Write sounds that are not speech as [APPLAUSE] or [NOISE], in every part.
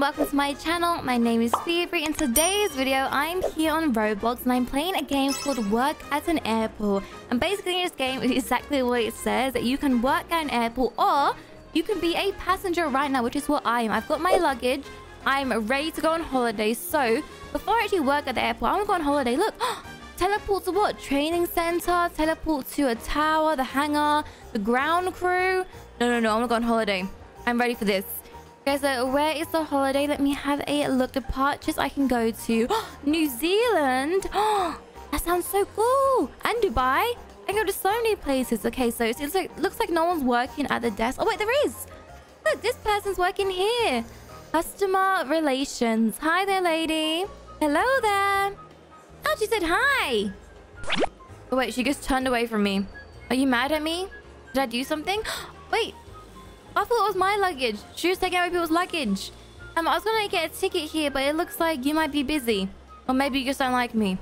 and welcome to my channel. My name is Phoeberry. In today's video, I'm here on Roblox and I'm playing a game called Work at an Airport. And basically this game is exactly what it says, that you can work at an airport or you can be a passenger right now, which is what I am. I've got my luggage. I'm ready to go on holiday. So before I actually work at the airport, I want to go on holiday. Look, [GASPS] teleport to what? Training center, teleport to a tower, the hangar, the ground crew. No, no, no, I want to go on holiday. I'm ready for this. Okay, so uh, where is the holiday? Let me have a look. Departures I can go to. [GASPS] New Zealand. Oh, [GASPS] that sounds so cool. And Dubai. I can go to so many places. Okay, so it looks like, looks like no one's working at the desk. Oh, wait, there is. Look, this person's working here. Customer relations. Hi there, lady. Hello there. Oh, she said hi. Oh, wait, she just turned away from me. Are you mad at me? Did I do something? [GASPS] Wait, I thought it was my luggage. She was taking away people's luggage. Um, I was gonna get a ticket here, but it looks like you might be busy. Or maybe you just don't like me.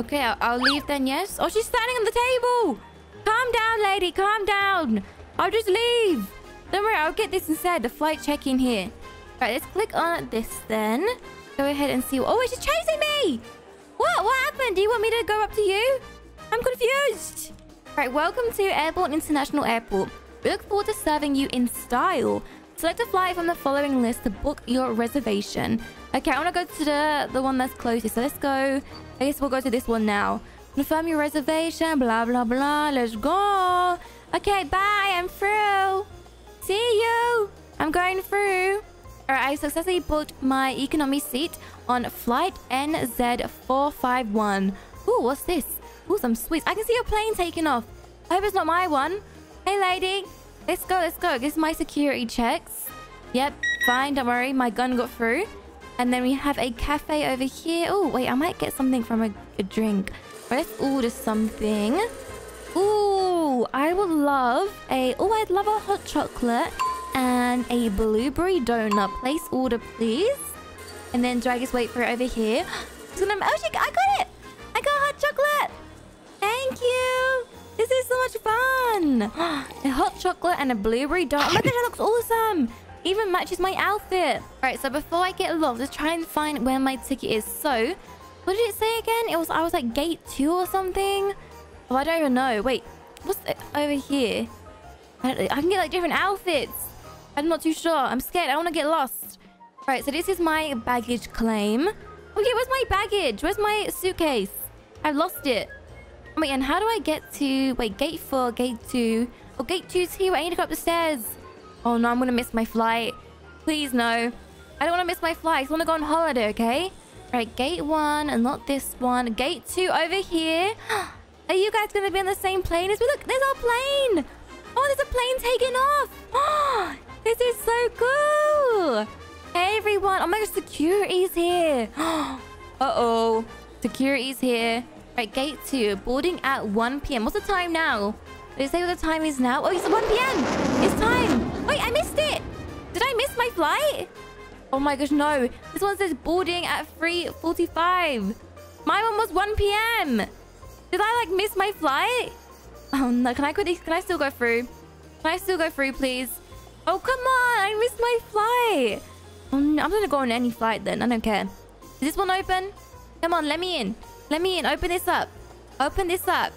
Okay, I'll, I'll leave then, yes? Oh, she's standing on the table! Calm down, lady, calm down! I'll just leave! Don't worry, I'll get this instead. The flight check-in here. Right, let's click on this then. Go ahead and see... Oh, she's chasing me! What? What happened? Do you want me to go up to you? I'm confused. Right, welcome to Airport International Airport. We look forward to serving you in style. Select a flight from the following list to book your reservation. Okay, I want to go to the, the one that's closest. So let's go. I guess we'll go to this one now. Confirm your reservation. Blah, blah, blah. Let's go. Okay, bye. I'm through. See you. I'm going through. All right, I successfully booked my economy seat on flight NZ451. Ooh, what's this? Ooh, some sweets. I can see a plane taking off. I hope it's not my one. Hey, lady. Let's go, let's go. This is my security checks. Yep, fine. Don't worry. My gun got through. And then we have a cafe over here. Oh, wait. I might get something from a, a drink. Let's order something. Ooh, I would love a... Oh, I'd love a hot chocolate and a blueberry donut. Place order, please. And then do I wait for it over here? [GASPS] It's gonna... Oh, I got it! Much fun! [GASPS] a hot chocolate and a blueberry donut. Look at that looks awesome! Even matches my outfit. Alright, so before I get lost, let's try and find where my ticket is. So, what did it say again? It was I was like gate 2 or something? Oh, I don't even know. Wait, what's over here? I, I can get like different outfits. I'm not too sure. I'm scared. I want to get lost. Right, so this is my baggage claim. Okay, where's my baggage? Where's my suitcase? I've lost it. Wait, and how do I get to... Wait, gate 4, gate 2. Oh, gate 2's here. I need to go up the stairs. Oh, no, I'm going to miss my flight. Please, no. I don't want to miss my flight. I just want to go on holiday, okay? Right, gate 1 and not this one. Gate 2 over here. [GASPS] Are you guys going to be on the same plane as we? Look, there's our plane. Oh, there's a plane taking off. [GASPS] This is so cool. Hey, everyone. Oh, my God, security's here. [GASPS] Uh-oh. Security's here. Right, gate 2. Boarding at 1 p.m. What's the time now? Did it say what the time is now? Oh, it's 1 p.m. It's time. Wait, I missed it. Did I miss my flight? Oh my gosh, no. This one says boarding at 3.45. My one was 1 p.m. Did I, like, miss my flight? Oh, no. Can I quickly... Can I still go through? Can I still go through, please? Oh, come on. I missed my flight. Oh, no. I'm going to go on any flight then. I don't care. Is this one open? Come on, let me in. Let me in. Open this up. Open this up.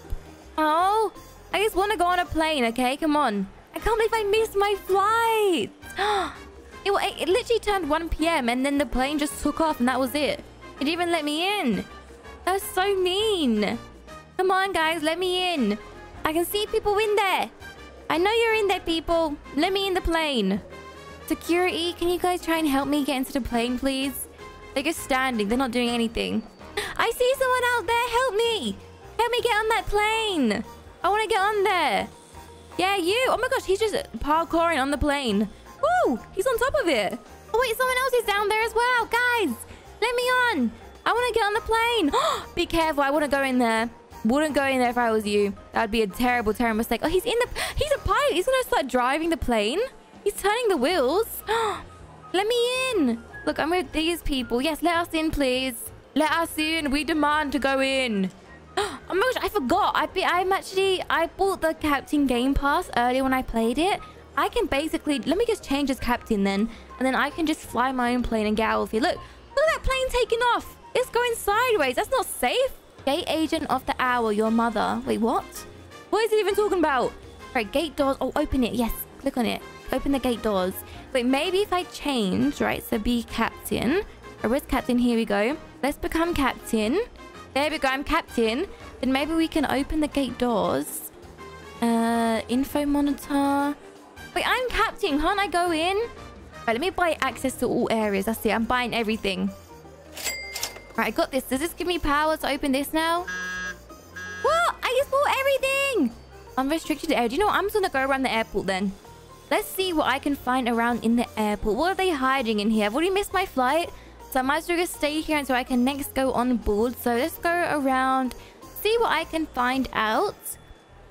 Oh, I just want to go on a plane, okay? Come on. I can't believe I missed my flight. [GASPS] it, it literally turned 1 p.m. and then the plane just took off and that was it. It even let me in. That's so mean. Come on, guys. Let me in. I can see people in there. I know you're in there, people. Let me in the plane. Security, can you guys try and help me get into the plane, please? They're just standing. They're not doing anything. I see someone out there. Help me. Help me get on that plane. I want to get on there. Yeah, you. Oh my gosh, he's just parkouring on the plane. Woo! He's on top of it. Oh wait, someone else is down there as well. Guys, let me on. I want to get on the plane. [GASPS] Be careful. I wouldn't go in there. Wouldn't go in there if I was you. That'd be a terrible, terrible mistake. Oh, he's in the... He's a pilot. He's going to start driving the plane. He's turning the wheels. [GASPS] let me in. Look, I'm with these people. Yes, let us in, please. Let us in. We demand to go in. [GASPS] Oh my gosh, I forgot. I be, I'm actually... I bought the Captain Game Pass earlier when I played it. I can basically... Let me just change as captain then. And then I can just fly my own plane and get out of here. Look, look at that plane taking off. It's going sideways. That's not safe. Gate agent of the hour, your mother. Wait, what? What is it even talking about? Right, gate doors. Oh, open it. Yes, click on it. Open the gate doors. Wait, maybe if I change, right? So be captain. Or where's captain? Here we go. Let's become captain. There we go. I'm captain. Then maybe we can open the gate doors. Uh, info monitor. Wait, I'm captain. Can't I go in? Right, let me buy access to all areas. That's it. I'm buying everything. Right, I got this. Does this give me power to open this now? What? I just bought everything. Unrestricted air. Do you know what? I'm just to go around the airport then. Let's see what I can find around in the airport. What are they hiding in here? I've already missed my flight. So I might as well just stay here until I can next go on board. So let's go around, see what I can find out.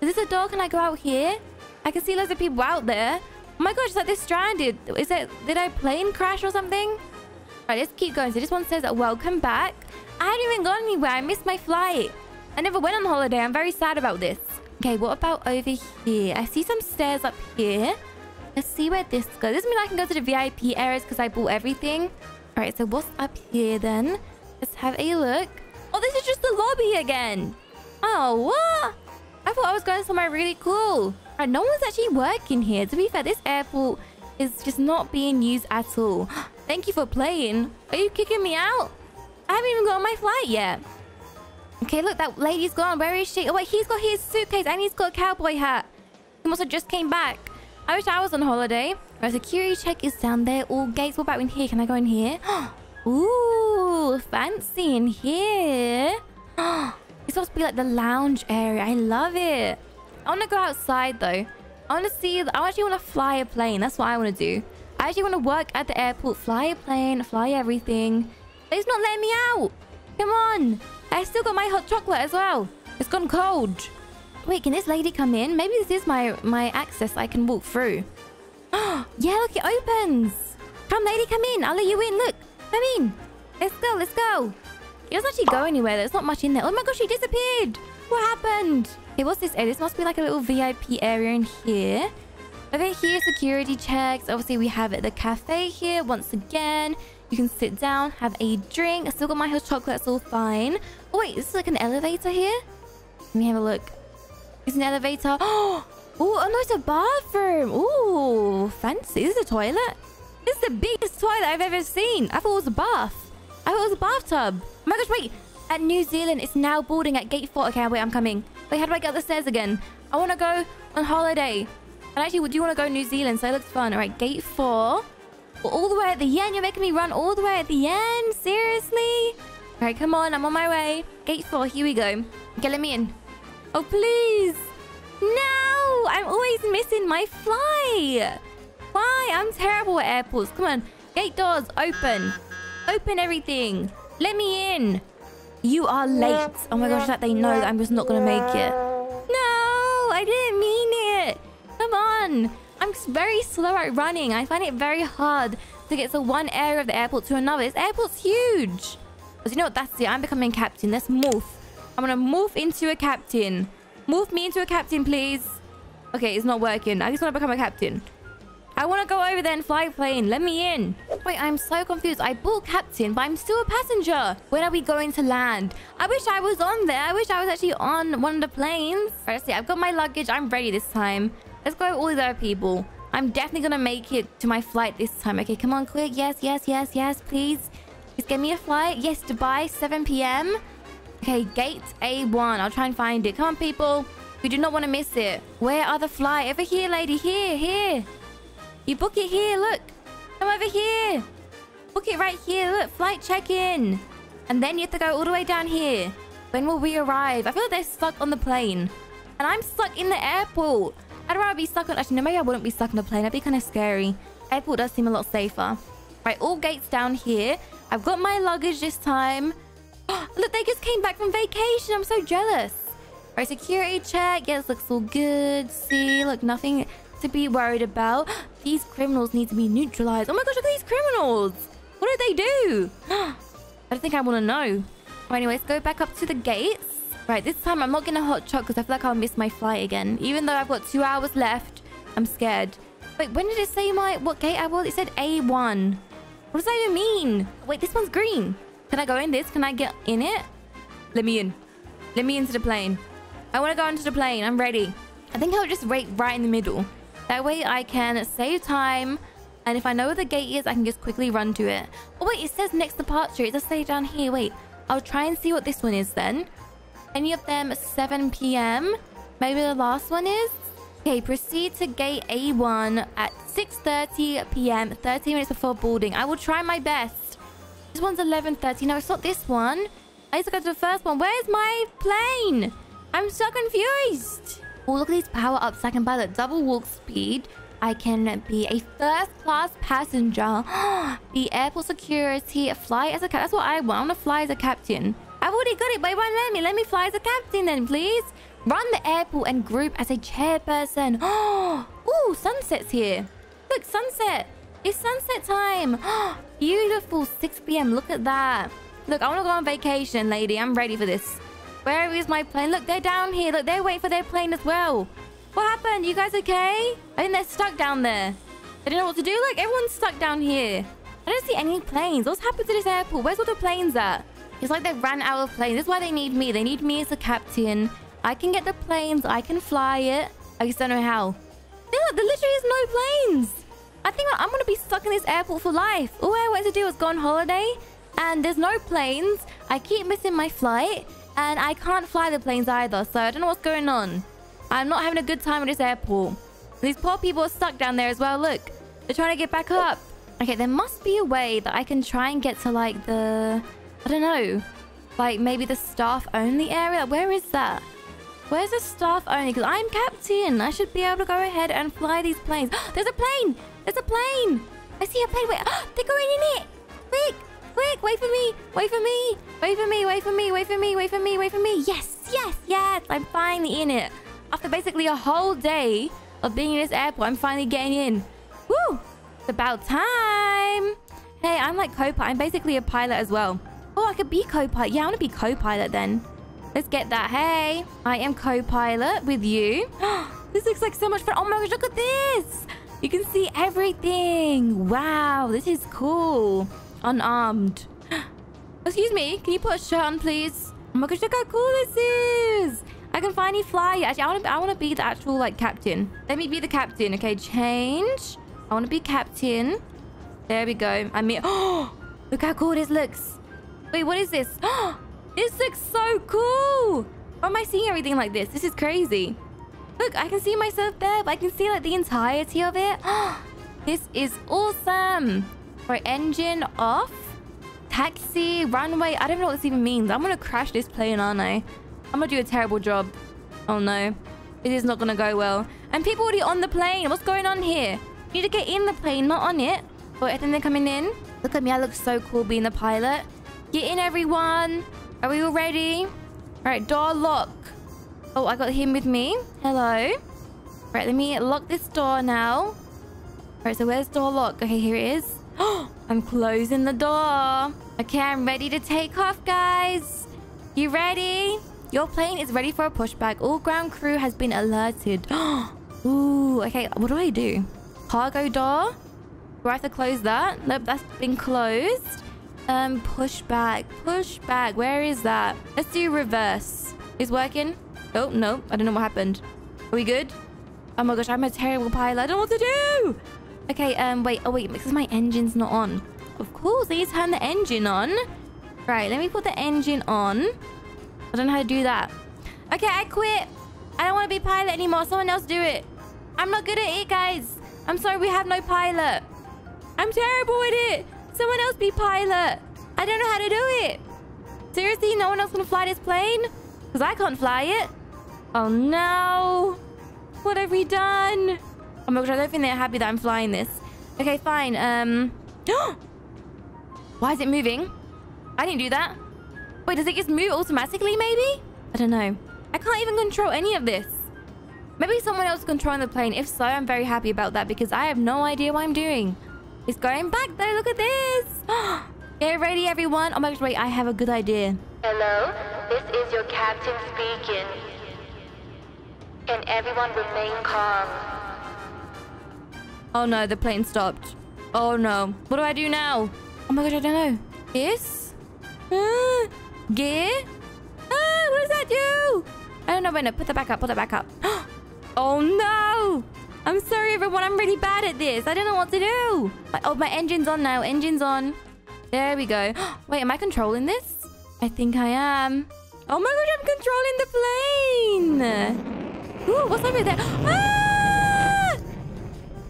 Is this a door? Can I go out here? I can see loads of people out there. Oh my gosh, it's like they're stranded. Is it, did I plane crash or something? All right, let's keep going. So this one says, welcome back. I haven't even gone anywhere. I missed my flight. I never went on holiday. I'm very sad about this. Okay, what about over here? I see some stairs up here. Let's see where this goes. This means I can go to the VIP areas because I bought everything. All right, so what's up here then? Let's have a look. Oh, this is just the lobby again. Oh, what? I thought I was going somewhere really cool. Right, no one's actually working here. To be fair, this airport is just not being used at all. [GASPS] Thank you for playing. Are you kicking me out? I haven't even got on my flight yet. Okay, look, that lady's gone. Where is she? Oh, wait, he's got his suitcase and he's got a cowboy hat. He must have just came back. I wish I was on holiday. Our security check is down there. All gates. What about in here? Can I go in here? [GASPS] Ooh, fancy in here. it's supposed to be like the lounge area. I love it. I want to go outside though. I want to see... I actually want to fly a plane. That's what I want to do. I actually want to work at the airport, fly a plane, fly everything. But it's not letting me out. Come on. I still got my hot chocolate as well. It's gone cold. Wait, can this lady come in? Maybe this is my, my access I can walk through. Oh, [GASPS] yeah, look, it opens. Come, lady, come in. I'll let you in. Look, come in. Let's go, let's go. It doesn't actually go anywhere. There's not much in there. Oh my gosh, she disappeared. What happened? Hey, what's this? Oh, this must be like a little VIP area in here. Over here, security checks. Obviously, we have the cafe here once again. You can sit down, have a drink. I still got my hot chocolate. It's all fine. Oh, wait. This is like an elevator here. Let me have a look. It's an elevator. [GASPS] Oh, oh no, it's a bathroom. Ooh, fancy. Is a toilet? This is the biggest toilet I've ever seen. I thought it was a bath. I thought it was a bathtub. Oh my gosh, wait. At New Zealand, it's now boarding at gate 4. Okay, wait, I'm coming. Wait, how do I get up the stairs again? I want to go on holiday. And actually, do you want to go New Zealand? So it looks fun. All right, gate 4. All the way at the end. You're making me run all the way at the end? Seriously? All right, come on. I'm on my way. Gate 4. Here we go. Okay, let me in. Oh, please. No! I'm always missing my flight. Why? I'm terrible at airports. Come on. Gate doors, open. Open everything. Let me in. You are late. Oh my gosh, that they know that I'm just not going to make it. No, I didn't mean it. Come on. I'm just very slow at running. I find it very hard to get from one area of the airport to another. This airport's huge. But you know what? That's it. I'm becoming captain. Let's move. I'm gonna move into a captain. Move me into a captain, please. Okay, it's not working. I just want to become a captain. I want to go over there and fly a plane. Let me in. Wait, I'm so confused. I bought captain, but I'm still a passenger. When are we going to land? I wish I was on there. I wish I was actually on one of the planes. Let's see, I've got my luggage. I'm ready this time. Let's go with all these other people. I'm definitely to make it to my flight this time. Okay, come on, quick. Yes, yes, yes, yes, please. Just get me a flight. Yes, Dubai, 7 p.m. Okay, gate A1. I'll try and find it. Come on, people. We do not want to miss it. Where are the fly? Over here, lady. Here, here. You book it here. Look. Come over here. Book it right here. Look, flight check-in. And then you have to go all the way down here. When will we arrive? I feel like they're stuck on the plane. And I'm stuck in the airport. I'd rather be stuck on... Actually, no, maybe I wouldn't be stuck on the plane. That'd be kind of scary. Airport does seem a lot safer. Right, all gates down here. I've got my luggage this time. Look, they just came back from vacation. I'm so jealous. Right, security check. Yes, looks all good. See, look, nothing to be worried about. [GASPS] These criminals need to be neutralized. Oh my gosh, look at these criminals. What did they do? [GASPS] I don't think I want to know. Anyways, go back up to the gates. Right, this time I'm not getting a hot chocolate because I feel like I'll miss my flight again. Even though I've got two hours left, I'm scared. Wait, when did it say my... What gate I was? It said A1. What does that even mean? Wait, this one's green. Can I go in this? Can I get in it? Let me in. Let me into the plane. I want to go into the plane. I'm ready. I think I'll just wait right in the middle. That way I can save time. And if I know where the gate is, I can just quickly run to it. Oh, wait, it says next departure. It does say down here. Wait, I'll try and see what this one is then. Any of them 7 p.m.? Maybe the last one is? Okay, proceed to gate A1 at 6.30 p.m. 30 minutes before boarding. I will try my best. This one's 11.30. No, it's not this one. I need to go to the first one. Where's my plane? I'm so confused. Oh, look at these power-ups. I can buy the double walk speed. I can be a first-class passenger. [GASPS] be airport security. Fly as a captain. That's what I want. I want to fly as a captain. I've already got it, but it won't let me. Let me fly as a captain then, please. Run the airport and group as a chairperson. [GASPS] Oh, sunset's here. Look, sunset. It's sunset time. [GASPS] Beautiful. 6 p.m. Look at that. Look, I want to go on vacation, lady. I'm ready for this. Where is my plane? Look, they're down here. Look, they're waiting for their plane as well. What happened? You guys okay? I think they're stuck down there. They don't know what to do. Look, everyone's stuck down here. I don't see any planes. What's happened to this airport? Where's all the planes at? It's like they ran out of planes. This is why they need me. They need me as a captain. I can get the planes. I can fly it. I just don't know how. Look, there literally is no planes. I think I'm to be stuck in this airport for life. All I wanted to do was go on holiday. And there's no planes. I keep missing my flight. And I can't fly the planes either, so I don't know what's going on. I'm not having a good time at this airport. These poor people are stuck down there as well, look. They're trying to get back up. Okay, there must be a way that I can try and get to, like, the... I don't know. Like, maybe the staff only area? Where is that? Where's the staff only? Because I'm captain. I should be able to go ahead and fly these planes. [GASPS] There's a plane! There's a plane! I see a plane. Wait, [GASPS] they're going in it! Quick! Quick, wait for me. Wait for me. Wait for me. Wait for me. Wait for me. Wait for me. Wait for me. Yes, yes, yes. I'm finally in it. After basically a whole day of being in this airport, I'm finally getting in. Woo! It's about time. Hey, I'm like co-pilot. I'm basically a pilot as well. Oh, I could be co-pilot. Yeah, I want to be co-pilot then. Let's get that. Hey, I am co-pilot with you. [GASPS] this looks like so much fun. Oh my gosh, look at this. You can see everything. Wow, this is cool. Unarmed. [GASPS] Excuse me, can you put a shirt on, please? Oh my gosh, look how cool this is! I can finally fly. Actually, I want to. I want to be the actual like captain. Let me be the captain. Okay, change. I want to be captain. There we go. I mean, oh, [GASPS] look how cool this looks. Wait, what is this? Oh, [GASPS] this looks so cool. Why am I seeing everything like this? This is crazy. Look, I can see myself there, but I can see like the entirety of it. [GASPS] this is awesome. For engine off. Taxi, runway. I don't know what this even means. I'm going to crash this plane, aren't I? I'm going to do a terrible job. Oh, no. It is not going to go well. And people already on the plane. What's going on here? You need to get in the plane, not on it. Oh, I think they're coming in. Look at me. I look so cool being the pilot. Get in, everyone. Are we all ready? All right, door lock. Oh, I got him with me. Hello. Right, let me lock this door now. Right, so where's the door lock? Okay, here it is. [GASPS] I'm closing the door. Okay, I'm ready to take off, guys. You ready? Your plane is ready for a pushback. All ground crew has been alerted. [GASPS] Ooh, okay. What do I do? Cargo door? Do I have to close that? Nope, that's been closed. Um, pushback. Pushback. Where is that? Let's do reverse. Is working? Oh, no. I don't know what happened. Are we good? Oh my gosh, I'm a terrible pilot. I don't know what to do. Okay, um, wait. Oh, wait, because my engine's not on. Of course, to turn the engine on. Right, let me put the engine on. I don't know how to do that. Okay, I quit. I don't want to be pilot anymore. Someone else do it. I'm not good at it, guys. I'm sorry, we have no pilot. I'm terrible at it. Someone else be pilot. I don't know how to do it. Seriously, no one else can fly this plane? Because I can't fly it. Oh, no. What have we done? Oh my gosh, I don't think they're happy that I'm flying this. Okay, fine. Um, [GASPS] Why is it moving? I didn't do that. Wait, does it just move automatically, maybe? I don't know. I can't even control any of this. Maybe someone else is controlling the plane. If so, I'm very happy about that because I have no idea what I'm doing. It's going back though. Look at this. [GASPS] Get ready, everyone. Oh my gosh, wait. I have a good idea. Hello? This is your captain speaking. Can everyone remain calm? Oh no, the plane stopped. Oh no. What do I do now? Oh my god, I don't know. This? Uh, gear? What does that do? I don't know. Wait, no. Put that back up. Put that back up. [GASPS] oh no. I'm sorry, everyone. I'm really bad at this. I don't know what to do. My, oh, my engine's on now. Engine's on. There we go. [GASPS] Wait, am I controlling this? I think I am. Oh my god, I'm controlling the plane. Ooh, what's over there? Ah!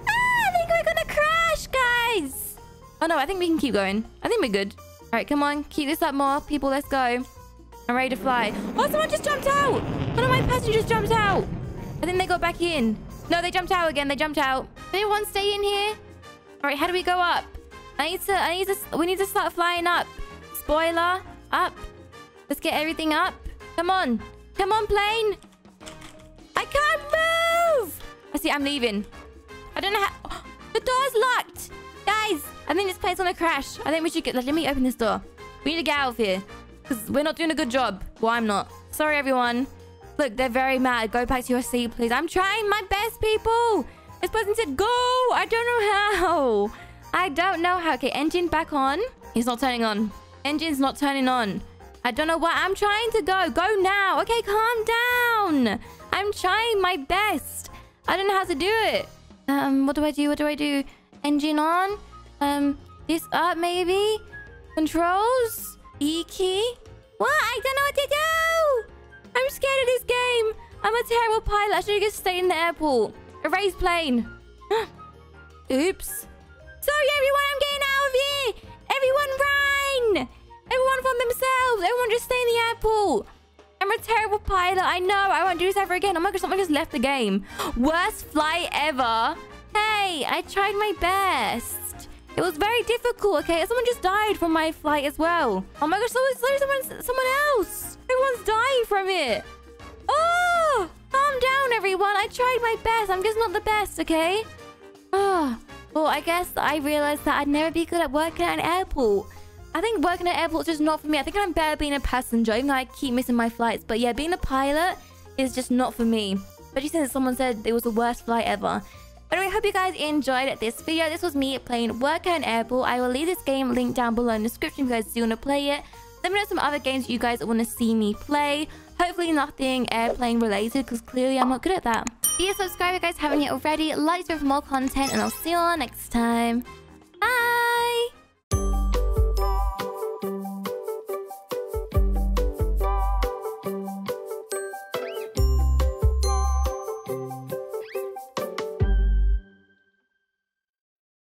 Ah, I think we're gonna crash, guys. Oh no, I think we can keep going. I think we're good. All right, come on. Keep this up more. People, let's go. I'm ready to fly. Oh, someone just jumped out. One of my passengers jumped out. I think they got back in. No, they jumped out again. They jumped out. Anyone stay in here? All right, how do we go up? I need to, I need to, we need to start flying up. Spoiler, up. Let's get everything up. Come on. Come on, plane. See, I'm leaving. I don't know how, [GASPS] the door's locked. Guys, I think this plane's gonna crash. I think we should get, let me open this door. We need to get out of here. Because we're not doing a good job. Well, I'm not. Sorry, everyone. Look, they're very mad. Go back to your seat, please. I'm trying my best, people. This person said go. I don't know how. I don't know how. Okay, engine back on. He's not turning on. Engine's not turning on. I don't know why. I'm trying to go. Go now. Okay, calm down. I'm trying my best. I don't know how to do it. Um, what do I do? What do I do? Engine on. Um, this up maybe. Controls. E key. What? I don't know what to do. I'm scared of this game. I'm a terrible pilot. I should just stayed in the airport. Erase plane. [GASPS] Oops. Sorry, everyone. I'm getting out of here. Everyone run. Everyone from themselves. Everyone just stay in the airport. I'm a terrible pilot. I know. I won't do this ever again. Oh my gosh, someone just left the game. Worst flight ever. Hey, I tried my best. It was very difficult, okay? Someone just died from my flight as well. Oh my gosh, so is someone, someone else. Everyone's dying from it. Oh, calm down, everyone. I tried my best. I'm just not the best, okay? Oh, well, I guess I realized that I'd never be good at working at an airport. I think working at airports is not for me. I think I'm better being a passenger, even though I keep missing my flights. But yeah, being a pilot is just not for me. Especially since someone said it was the worst flight ever. But anyway, hope you guys enjoyed this video. This was me playing Work at an Airport. I will leave this game linked down below in the description if you guys do want to play it. Let me know some other games you guys want to see me play. Hopefully nothing airplane related because clearly I'm not good at that. Be a subscriber guys haven't yet already. Like for more content and I'll see you all next time.